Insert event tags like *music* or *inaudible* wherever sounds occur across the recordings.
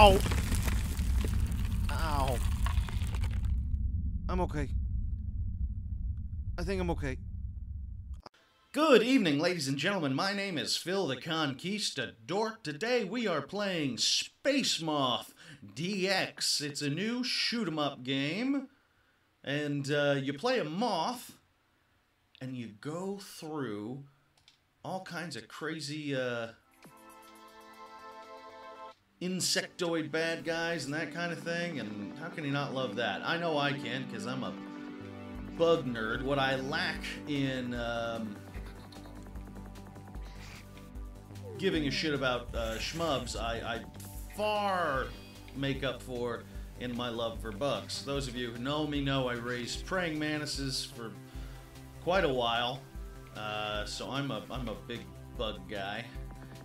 Ow! Ow. I'm okay. I think I'm okay. Good evening, ladies and gentlemen. My name is Phil the Conquistadork. Today we are playing Space Moth DX. It's a new shoot 'em up game, and uh, you play a moth, and you go through all kinds of crazy uh, insectoid bad guys and that kind of thing. And how can you not love that? I know I can, because I'm a bug nerd. What I lack in. Um, giving a shit about uh, shmups, I, I far make up for in my love for bugs. Those of you who know me know I raised praying mantises for quite a while, uh, so I'm a I'm a big bug guy.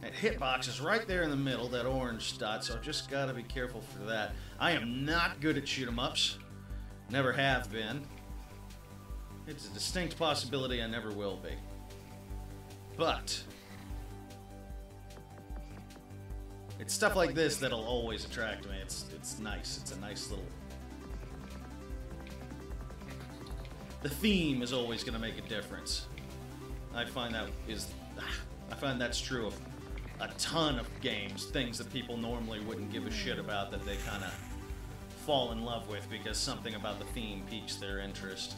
That hitbox is right there in the middle, that orange dot, so I just gotta be careful for that. I am not good at shoot 'em ups, never have been. It's a distinct possibility I never will be. But It's stuff like this that'll always attract me. It's it's nice. It's a nice little. The theme is always going to make a difference. I find that is, I find that's true of a ton of games. Things that people normally wouldn't give a shit about that they kind of fall in love with because something about the theme piques their interest.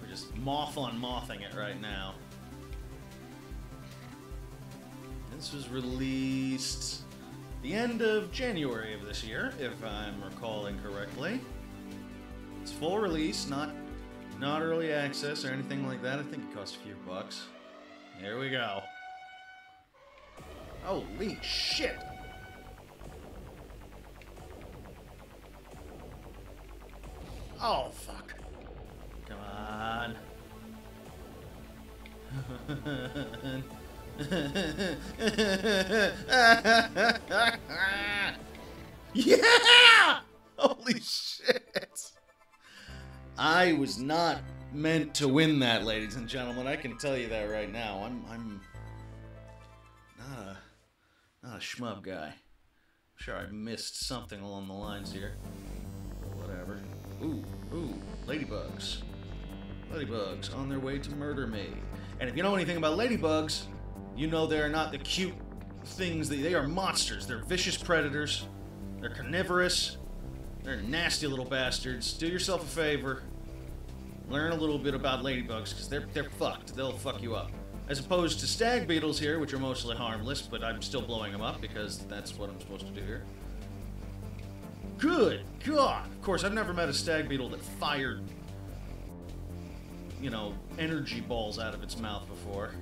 We're just moth on mothing it right now. This was released the end of January of this year, if I'm recalling correctly. It's full release, not not early access or anything like that. I think it costs a few bucks. Here we go. Holy shit! Oh, fuck. Come on. *laughs* yeah! Holy shit! I was not meant to win that, ladies and gentlemen. I can tell you that right now. I'm I'm not a not a shmup guy. I'm sure I missed something along the lines here. Whatever. Ooh, ooh, ladybugs. Ladybugs on their way to murder me. And if you know anything about ladybugs, you know they're not the cute things. They, they are monsters. They're vicious predators. They're carnivorous. They're nasty little bastards. Do yourself a favor. Learn a little bit about ladybugs, because they're, they're fucked. They'll fuck you up. As opposed to stag beetles here, which are mostly harmless, but I'm still blowing them up because that's what I'm supposed to do here. Good God! Of course, I've never met a stag beetle that fired, you know, energy balls out of its mouth before.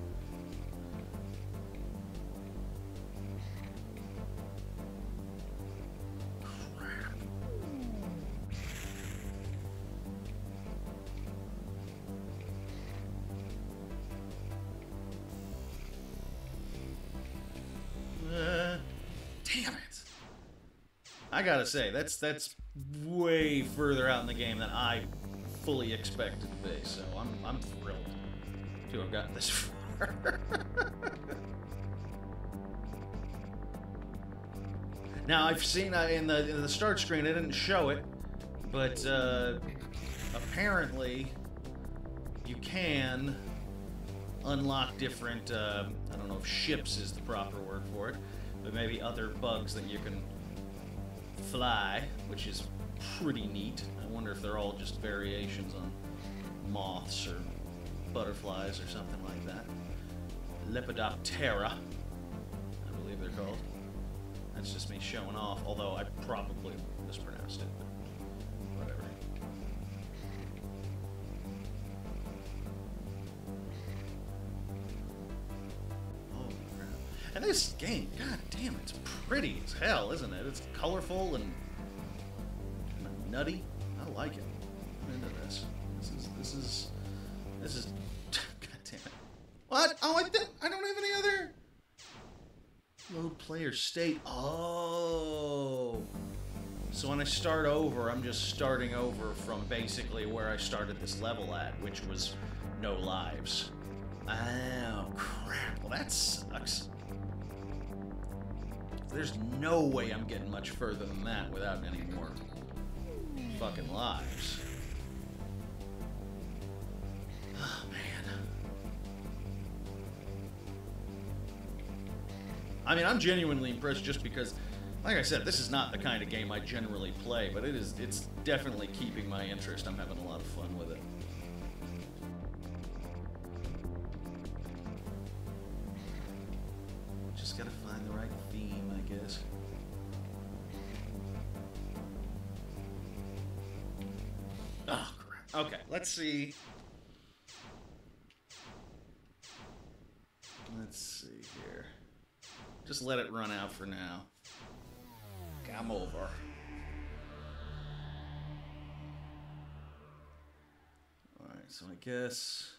I gotta say that's that's way further out in the game than I fully expected to be. So I'm I'm thrilled to have gotten this *laughs* far. now I've seen uh, in the in the start screen it didn't show it, but uh, apparently you can unlock different. Uh, I don't know if ships is the proper word for it, but maybe other bugs that you can fly, which is pretty neat. I wonder if they're all just variations on moths or butterflies or something like that. Lepidoptera, I believe they're called. That's just me showing off, although I probably mispronounced it, this game, god damn, it's pretty as hell, isn't it? It's colorful and nutty. I like it. I'm into this. This is this is this is *laughs* god damn it. What? Oh, I did I don't have any other load player state. Oh. So when I start over, I'm just starting over from basically where I started this level at, which was no lives. Oh, crap. Well, that sucks. There's no way I'm getting much further than that without any more fucking lives. Oh, man. I mean, I'm genuinely impressed just because, like I said, this is not the kind of game I generally play, but it is, it's definitely keeping my interest. I'm having a lot of fun with it. See. Let's see here. Just let it run out for now. Come over. Alright, so I guess.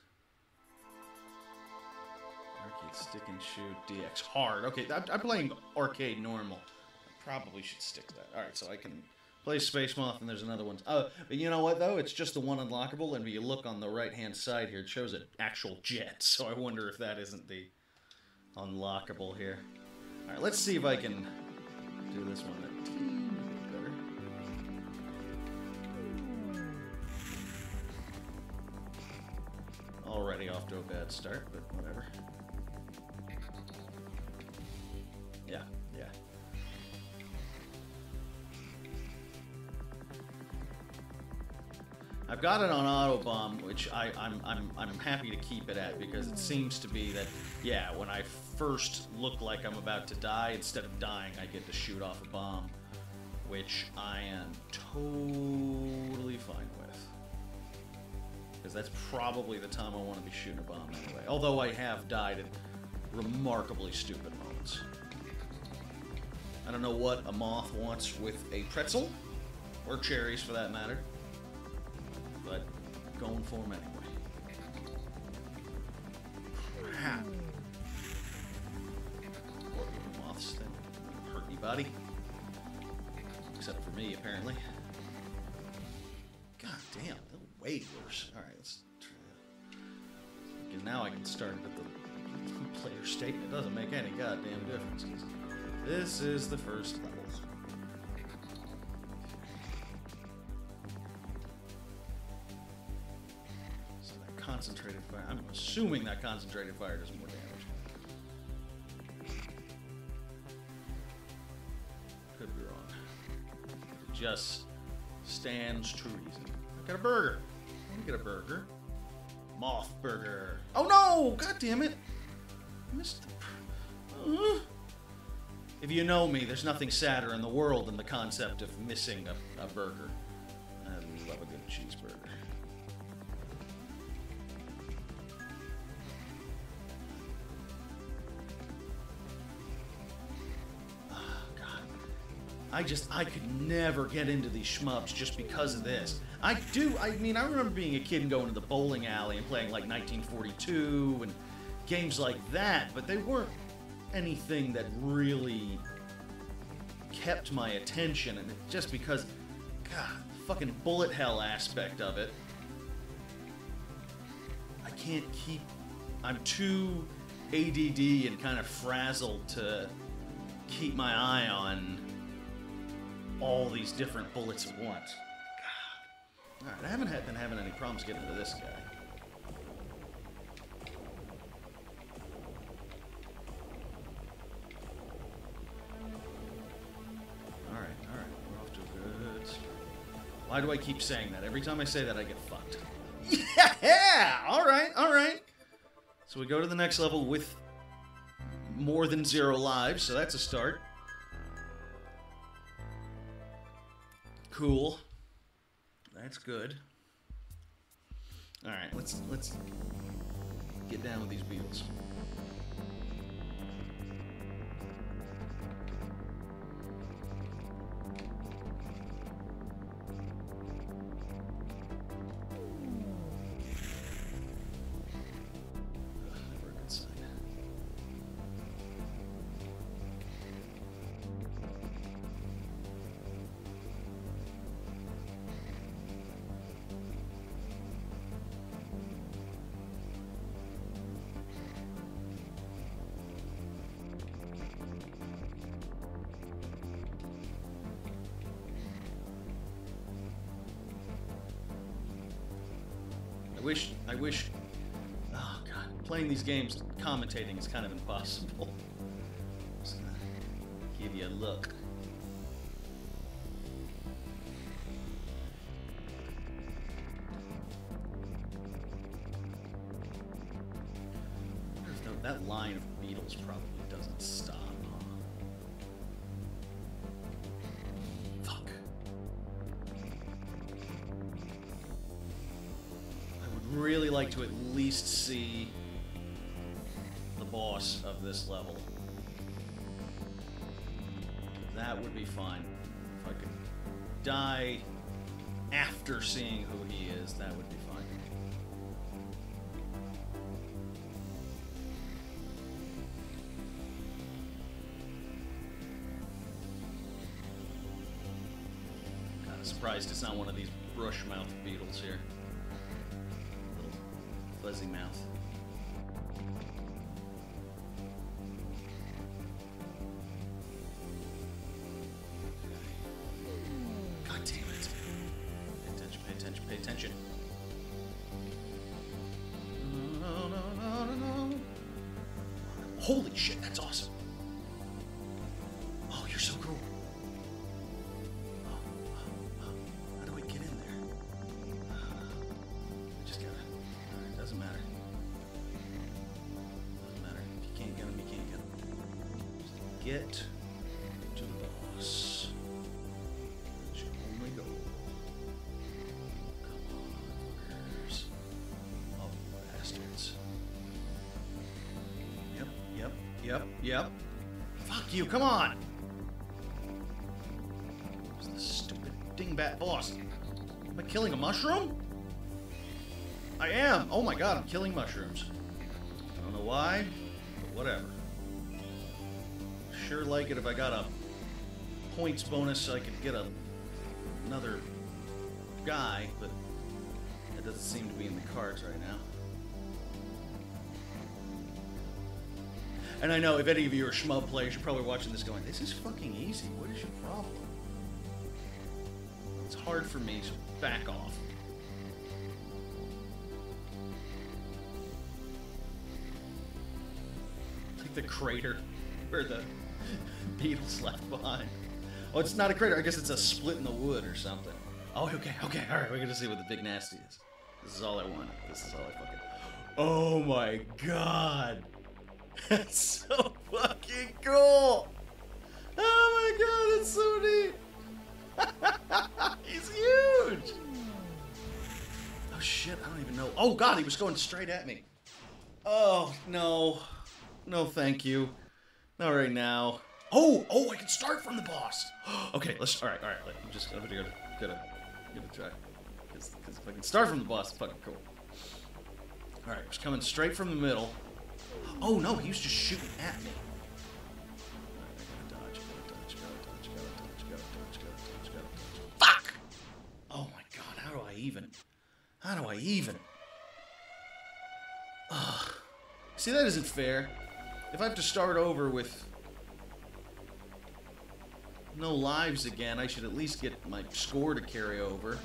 Arcade stick and shoot DX hard. Okay, I'm, playing arcade normal. I probably should stick that. Alright, so I can play Space Moth and there's another one. Oh, but you know what though? It's just the one unlockable, and if you look on the right hand side here, it shows an actual jet. *laughs* So I wonder if that isn't the unlockable here. Alright, let's see if I can do this one a. Already off to a bad start, but whatever. I've got it on Autobomb, which I, I'm, I'm, I'm happy to keep it at because it seems to be that, yeah, when I first look like I'm about to die, instead of dying, I get to shoot off a bomb, which I am totally fine with. Because that's probably the time I want to be shooting a bomb anyway. Although I have died at remarkably stupid moments. I don't know what a moth wants with a pretzel, or cherries for that matter going for him anyway. Crap. *sighs* Poor moths that hurt anybody. Except for me, apparently. God damn, they're way worse. Alright, let's try now I can start at the player state. It doesn't make any goddamn difference. This is the first level. Concentrated fire. I'm assuming that concentrated fire does more damage. Could be wrong. It just stands to reason. I got a burger. Let me get a burger. Moth burger. Oh no! God damn it! Missed. Uh. If you know me, there's nothing sadder in the world than the concept of missing a, a burger. I love a good cheeseburger. I just I could never get into these shmups just because of this. I do. I mean, I remember being a kid and going to the bowling alley and playing like 1942 and games like that, but they weren't anything that really kept my attention. And just because, God, the fucking bullet hell aspect of it, I can't keep. I'm too ADD and kind of frazzled to keep my eye on all these different bullets at once. God. Alright, I haven't had, been having any problems getting into this guy. Alright, alright, we're off to a good. Why do I keep saying that? Every time I say that, I get fucked. *laughs* Yeah! Alright, alright. So we go to the next level with more than zero lives, so that's a start. Cool. That's good. All right, let's let's get down with these beetles. Wish, I wish. Oh god, playing these games, commentating is kind of impossible. *laughs* Just gonna give you a look. That line of beetles probably doesn't stop. Really like to at least see the boss of this level. That would be fine. If I could die after seeing who he is, that would be fine. Surprised it's not one of these brush mouth beetles here. Fuzzy mouth. Doesn't matter. Doesn't matter. If you can't get him, you can't get him. Just get to the boss. Come on, bastards. Yep, yep, yep, yep. Fuck you, come on! Where's the stupid dingbat boss? Am I killing a mushroom? I am! Oh my god, I'm killing mushrooms. I don't know why, but whatever. Sure like it if I got a points bonus so I could get a another guy, but that doesn't seem to be in the cards right now. And I know if any of you are shmup players, you're probably watching this going, this is fucking easy. What is your problem? It's hard for me, so back off. The crater where the *laughs* beetles left behind. Oh, it's not a crater. I guess it's a split in the wood or something. Oh, okay, okay, all right. We're gonna see what the big nasty is. This is all I wanted. This is all I fucking. Oh my god, *laughs* that's so fucking cool. Oh my god, that's so neat. *laughs* He's huge. Oh shit, I don't even know. Oh god, he was going straight at me. Oh no, no, oh, thank you. Not right now. Oh, oh, I can start from the boss. *gasps* okay, let's. All right, all right. I'm just I'm gonna gonna gonna try. Because if I can start from the boss, it's fucking cool. All right, it's coming straight from the middle. Oh no, he was just shooting at me. I gotta dodge, gotta gotta dodge, gotta dodge, gotta dodge, gotta dodge, gotta. Fuck! Oh my god, how do I even? How do I even? Ugh. See, that isn't fair. If I have to start over with no lives again, I should at least get my score to carry over.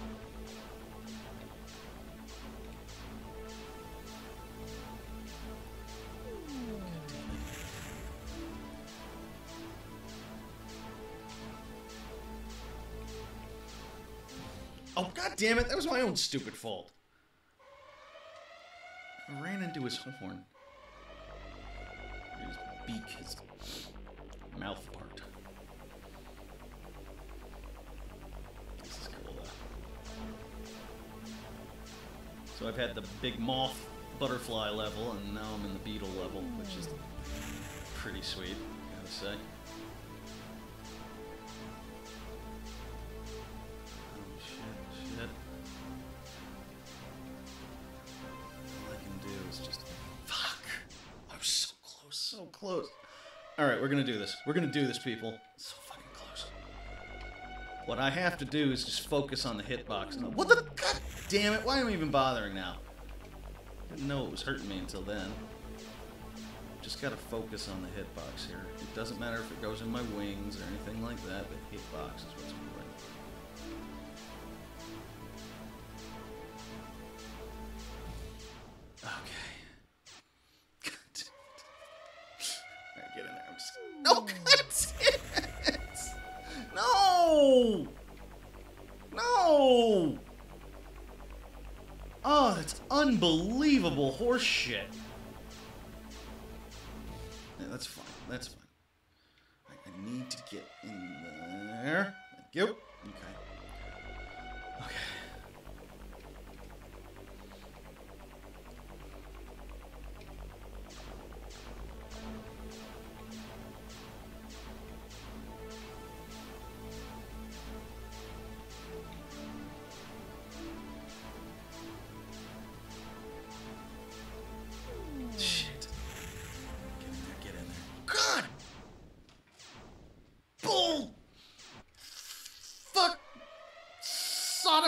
Oh, god damn it, that was my own stupid fault. I ran into his horn. Beak, his mouth part. This is cool though. So I've had the big moth butterfly level, and now I'm in the beetle level, which is pretty sweet, gotta say. Close. Alright, we're gonna do this. We're gonna do this, people. So fucking close. What I have to do is just focus on the hitbox. What the? God damn it! Why am I even bothering now? I Didn't know it was hurting me until then. Just gotta focus on the hitbox here. It doesn't matter if it goes in my wings or anything like that. The hitbox is what's unbelievable horse shit. Yeah, that's fine. That's fine. I, need to get in there. Thank you. Okay. Okay.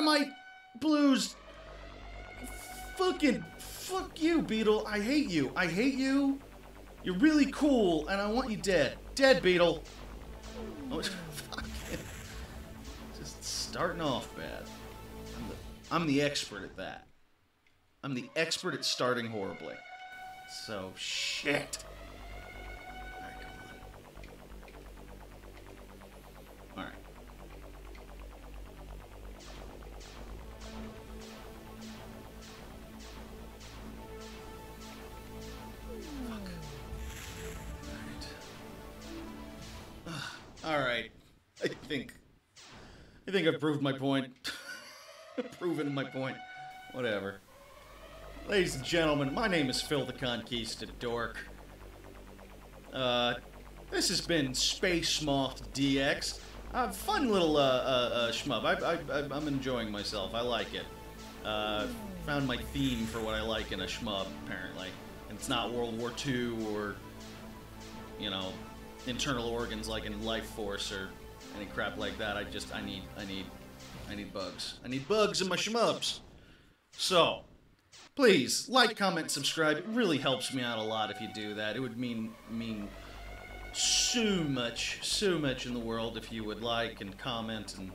Sodomite blues! Fucking fuck you, Beetle. I hate you. I hate you. You're really cool, and I want you dead. Dead, Beetle. Oh, *laughs* fucking. Just starting off bad. I'm the, I'm the expert at that. I'm the expert at starting horribly. So, shit. I think I've proved my point. *laughs* Proven my point. Whatever. Ladies and gentlemen, my name is Phil the Conquistadork. Uh, this has been Space Moth DX. Uh, fun little uh, uh, uh, shmup. I, I, I, I'm enjoying myself. I like it. Uh, found my theme for what I like in a shmup, apparently. And it's not World War II or, you know, internal organs like in Life Force or any crap like that. I just, I need, I need, I need bugs. I need bugs in my shmups. So, please like, comment, subscribe. It really helps me out a lot if you do that. It would mean mean so much, so much in the world if you would like and comment and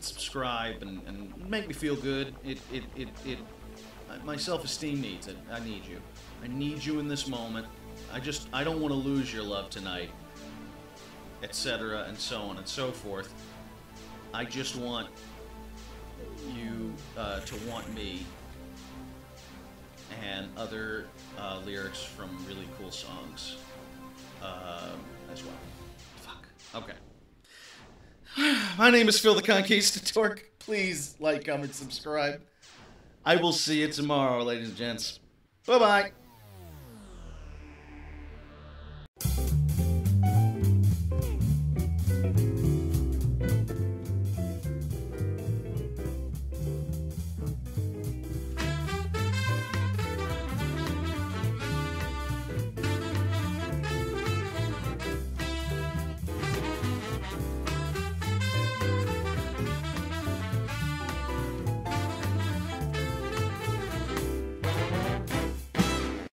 subscribe and, and make me feel good. It it it, it my self-esteem needs it. I need you. I need you in this moment. I just I don't want to lose your love tonight, etc. and so on and so forth. I just want you uh, to want me and other uh, lyrics from really cool songs um, as well. Fuck. Okay. *sighs* My name is Phil the Conquistadork. Please like, comment, subscribe. I will see you tomorrow, ladies and gents. Bye bye.